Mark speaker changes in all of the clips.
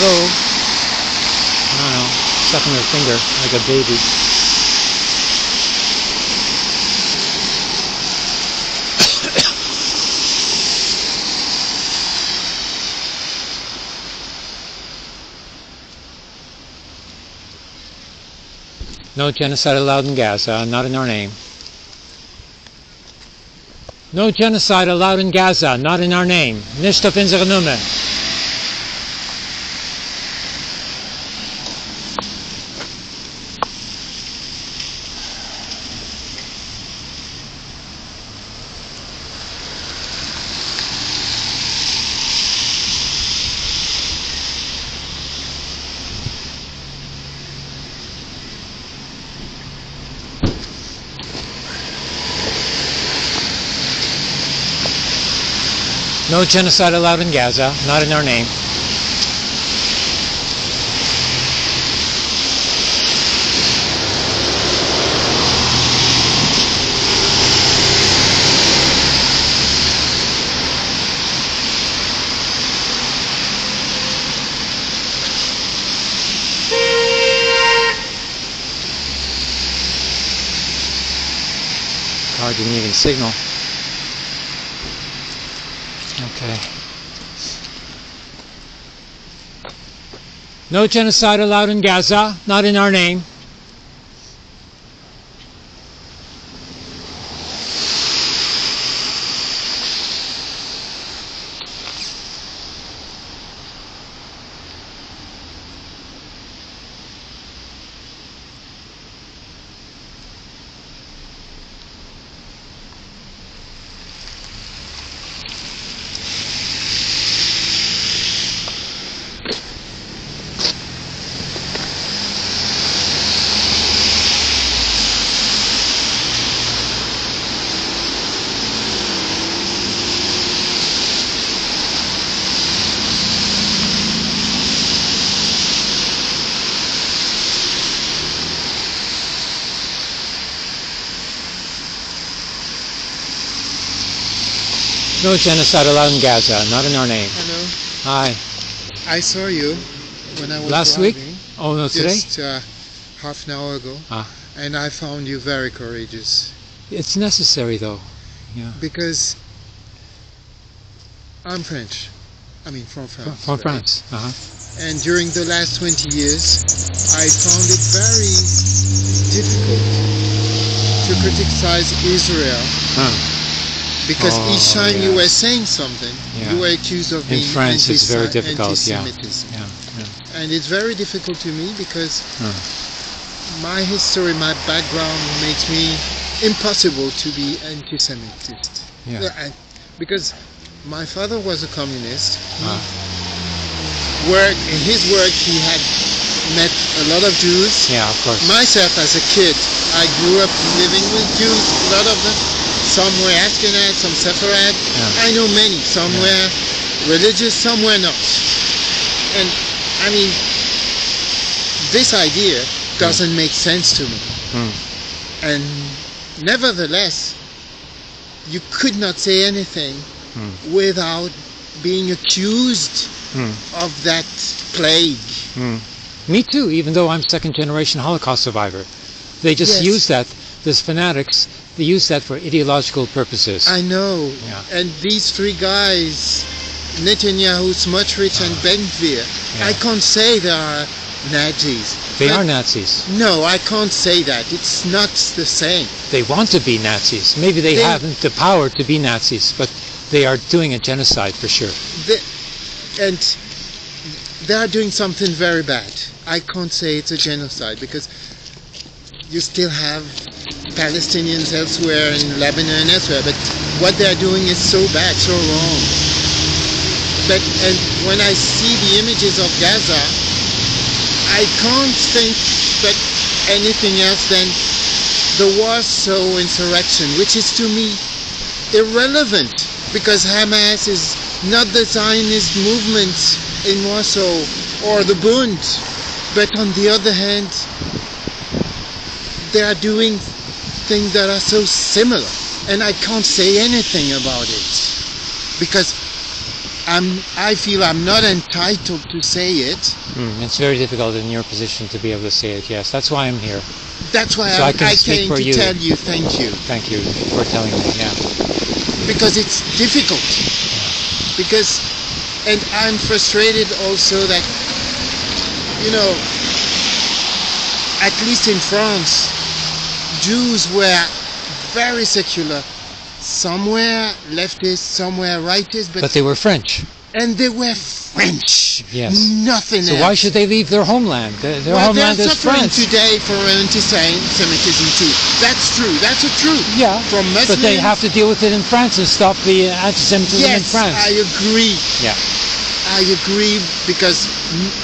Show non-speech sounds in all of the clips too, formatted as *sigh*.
Speaker 1: Hello. I don't know. Sucking her finger like a baby. No genocide allowed in Gaza, not in our name. No genocide allowed in Gaza, not in our name. Nicht auf unsere Nummer. No genocide allowed in Gaza, not in our name. Car didn't even signal. Okay. No genocide allowed in Gaza, not in our name. No genocide allowed in Gaza, not in our name.
Speaker 2: Hello.
Speaker 1: Hi.
Speaker 2: I saw you when I was
Speaker 1: Last week? Oh, no, today?
Speaker 2: just uh, half an hour ago,
Speaker 1: Ah.
Speaker 2: and I found you very courageous
Speaker 1: It's necessary though. Yeah.
Speaker 2: because I'm French. I mean, from
Speaker 1: From,
Speaker 2: France.
Speaker 1: from
Speaker 2: right?
Speaker 1: France. Uh-huh.
Speaker 2: And during the last 20 years, I found it very difficult to criticize Israel
Speaker 1: Huh.
Speaker 2: Because
Speaker 1: Oh,
Speaker 2: each time you were saying something,
Speaker 1: Yeah.
Speaker 2: you were accused of being In
Speaker 1: France, it's very difficult, yeah. Yeah. yeah.
Speaker 2: And it's very difficult to me because
Speaker 1: Huh.
Speaker 2: my history, my background makes me impossible to be anti-Semitist.
Speaker 1: Yeah.
Speaker 2: Yeah, because my father was a communist.
Speaker 1: Ah.
Speaker 2: worked in his work. He had met a lot of Jews.
Speaker 1: Yeah, of course.
Speaker 2: Myself, as a kid, I grew up living with Jews. A lot of them. Some were Ashkenaz, some Sepharad.
Speaker 1: Yeah.
Speaker 2: I know many. Some
Speaker 1: Yeah.
Speaker 2: were religious, some were not. And I mean, this idea doesn't make sense to me.
Speaker 1: Hmm.
Speaker 2: And nevertheless, you could not say anything
Speaker 1: Hmm.
Speaker 2: without being accused
Speaker 1: Hmm.
Speaker 2: of that plague.
Speaker 1: Me too, even though I'm second generation Holocaust survivor. They just
Speaker 2: Yes.
Speaker 1: use that, these fanatics, they use that for ideological purposes.
Speaker 2: I know.
Speaker 1: Yeah.
Speaker 2: And these three guys, Netanyahu, Smotrich, and ah. Ben Gvir,
Speaker 1: Yeah.
Speaker 2: I can't say they are Nazis.
Speaker 1: they
Speaker 2: But-
Speaker 1: are Nazis.
Speaker 2: No, I can't say that. It's not the same.
Speaker 1: They want to be Nazis. Maybe they,
Speaker 2: They-
Speaker 1: haven't the power to be Nazis, but they are doing a genocide for sure.
Speaker 2: They, and they are doing something very bad. I can't say it's a genocide because you still have Palestinians elsewhere in Lebanon and elsewhere, but what they are doing is so bad, so wrong. But and when I see the images of Gaza, I can't think but anything else than the Warsaw insurrection, which is to me irrelevant because Hamas is not the Zionist movement in Warsaw or the Bund, but on the other hand, they are doing things that are so similar, and I can't say anything about it because I'm, I feel I'm not entitled to say it.
Speaker 1: Mm, it's very difficult in your position to be able to say it. Yes, that's why I'm here.
Speaker 2: That's why
Speaker 1: So
Speaker 2: I,
Speaker 1: I can
Speaker 2: I came to
Speaker 1: you.
Speaker 2: tell you thank you.
Speaker 1: Thank you for telling me. Yeah.
Speaker 2: because it's difficult. Because, and I'm frustrated also that, you know, at least in France, Jews were very secular. Somewhere leftist, somewhere rightist, but,
Speaker 1: But they were French.
Speaker 2: and they were French.
Speaker 1: Yes.
Speaker 2: Nothing
Speaker 1: So
Speaker 2: else.
Speaker 1: why should they leave their homeland? Their, their
Speaker 2: well,
Speaker 1: homeland
Speaker 2: they're
Speaker 1: is
Speaker 2: suffering
Speaker 1: France.
Speaker 2: today for anti-Semitism too. That's true. That's a truth.
Speaker 1: Yeah,
Speaker 2: From Muslims.
Speaker 1: but they have to deal with it in France and stop the anti-Semitism in
Speaker 2: Yes,
Speaker 1: France.
Speaker 2: I agree.
Speaker 1: Yeah.
Speaker 2: I agree because,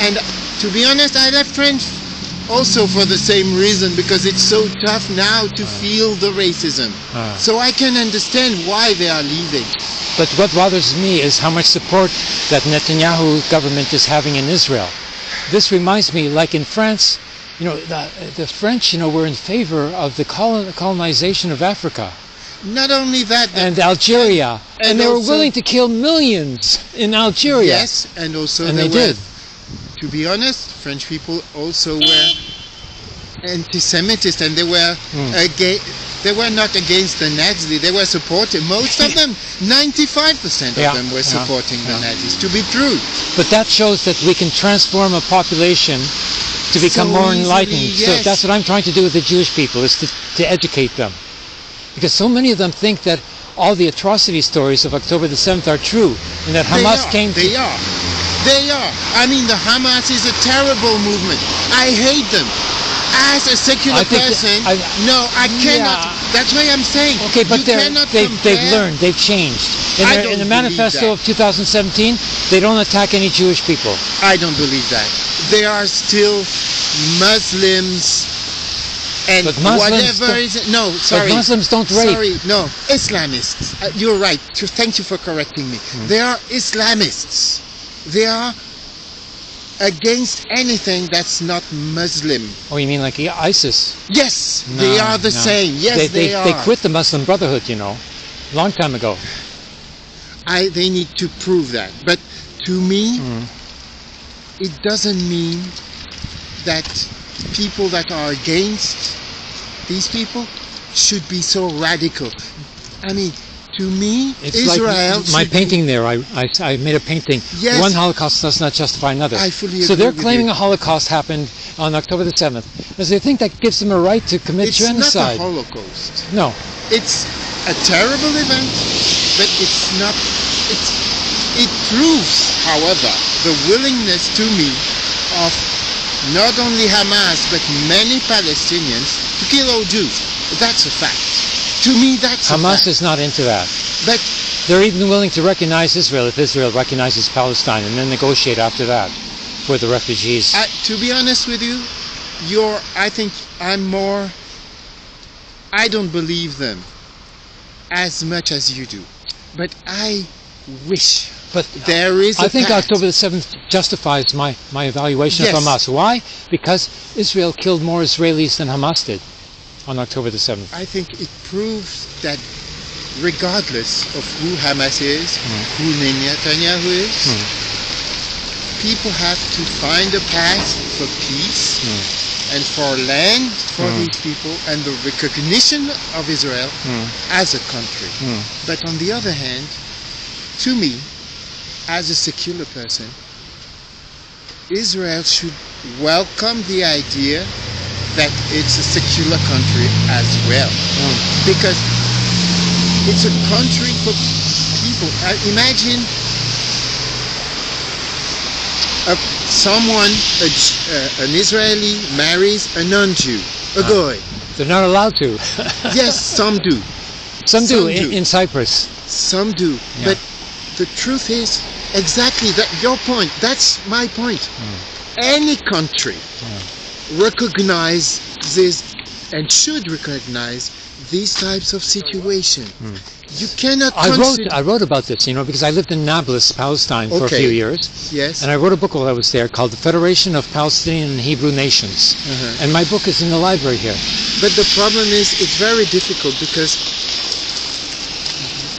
Speaker 2: and to be honest, I left French also for the same reason because it's so tough now to feel the racism.
Speaker 1: Ah.
Speaker 2: So I can understand why they are leaving.
Speaker 1: But what bothers me is how much support that Netanyahu government is having in Israel. This reminds me, like in France, you know, the, the French, you know, were in favor of the colon, colonization of Africa
Speaker 2: Not only that,
Speaker 1: and Algeria, and,
Speaker 2: and
Speaker 1: they were willing to kill millions in Algeria.
Speaker 2: yes, and also
Speaker 1: And
Speaker 2: they,
Speaker 1: they did.
Speaker 2: to be honest, French people also were anti-Semitist and they were
Speaker 1: Hmm.
Speaker 2: aga- they were not against the Nazis. They were supporting most of them. 95% of
Speaker 1: Yeah,
Speaker 2: them were
Speaker 1: yeah,
Speaker 2: supporting the
Speaker 1: yeah.
Speaker 2: Nazis. To be true.
Speaker 1: But that shows that we can transform a population to become
Speaker 2: So
Speaker 1: more
Speaker 2: easily,
Speaker 1: enlightened. So that's what I'm trying to do with the Jewish people, is to, to educate them. Because so many of them think that all the atrocity stories of October the 7th are true, and that
Speaker 2: They
Speaker 1: Hamas
Speaker 2: are.
Speaker 1: came
Speaker 2: They
Speaker 1: to...
Speaker 2: are. They are. I mean, the Hamas is a terrible movement. I hate them. As a secular
Speaker 1: I that-
Speaker 2: person,
Speaker 1: I-
Speaker 2: no, I cannot.
Speaker 1: Yeah.
Speaker 2: That's why I'm saying.
Speaker 1: Okay, but they're they've they've learned, they've changed. In, their, in the manifesto
Speaker 2: that.
Speaker 1: of 2017, they don't attack any Jewish people.
Speaker 2: I don't believe that. They are still Muslims and
Speaker 1: Muslims
Speaker 2: whatever is no sorry
Speaker 1: Muslims don't rape.
Speaker 2: sorry no Islamists uh, you're right thank you for correcting me
Speaker 1: Hmm.
Speaker 2: they are Islamists they are against anything that's not Muslim
Speaker 1: Oh, you mean like ISIS?
Speaker 2: yes they are the
Speaker 1: no.
Speaker 2: same yes
Speaker 1: they,
Speaker 2: they,
Speaker 1: they,
Speaker 2: are
Speaker 1: they quit the Muslim Brotherhood, you know, long time ago.
Speaker 2: I, they need to prove that. But to me,
Speaker 1: Mm.
Speaker 2: it doesn't mean that people that are against these people should be so radical. I mean, to me,
Speaker 1: It's
Speaker 2: Israel.
Speaker 1: like my painting there. I, I, I made a painting.
Speaker 2: Yes.
Speaker 1: One Holocaust does not justify another.
Speaker 2: I fully agree
Speaker 1: so
Speaker 2: they're
Speaker 1: claiming a Holocaust happened on October the 7th. Because they think that gives them a right to commit
Speaker 2: it's
Speaker 1: genocide.
Speaker 2: not a Holocaust.
Speaker 1: no.
Speaker 2: It's a terrible event, but it's not. It's, it proves, however, the willingness to me of not only Hamas but many Palestinians to kill all Jews. That's a fact. To me, that's
Speaker 1: Hamas is not into that.
Speaker 2: But
Speaker 1: They're even willing to recognize Israel if Israel recognizes Palestine and then negotiate after that for the refugees.
Speaker 2: I, to be honest with you, you're. I think I'm more. I don't believe them as much as you do, but I wish
Speaker 1: but
Speaker 2: there is. a
Speaker 1: I think
Speaker 2: pact.
Speaker 1: October the 7th justifies my, my evaluation
Speaker 2: Yes.
Speaker 1: of Hamas. Why? Because Israel killed more Israelis than Hamas did on October the 7th.
Speaker 2: I think it proves that regardless of who Hamas is, hmm. who Netanyahu is, hmm. people have to find a path for peace hmm. and for land for these people and the recognition of Israel as a country. But on the other hand, to me, as a secular person, Israel should welcome the idea that it's a secular country as well. Mm. Because it's a country for people. Uh, imagine a, someone, a uh, an Israeli, marries a non-Jew, a ah. goy.
Speaker 1: They're not allowed to. *laughs*
Speaker 2: Yes, some do.
Speaker 1: Some do
Speaker 2: Some
Speaker 1: in,
Speaker 2: do.
Speaker 1: in Cyprus.
Speaker 2: Some do.
Speaker 1: Yeah.
Speaker 2: But the truth is, exactly that your point. That's my point. Mm. Any country mm. Recognizes and should recognize these types of situation. You cannot
Speaker 1: I wrote I wrote about this, you know, because I lived in Nablus, Palestine, for a few years,
Speaker 2: yes.
Speaker 1: and I wrote a book while I was there called "The Federation of Palestinian and Hebrew Nations,"
Speaker 2: Uh-huh.
Speaker 1: and my book is in the library here.
Speaker 2: But the problem is, it's very difficult because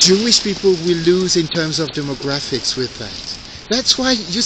Speaker 2: Jewish people will lose in terms of demographics with that. That's why you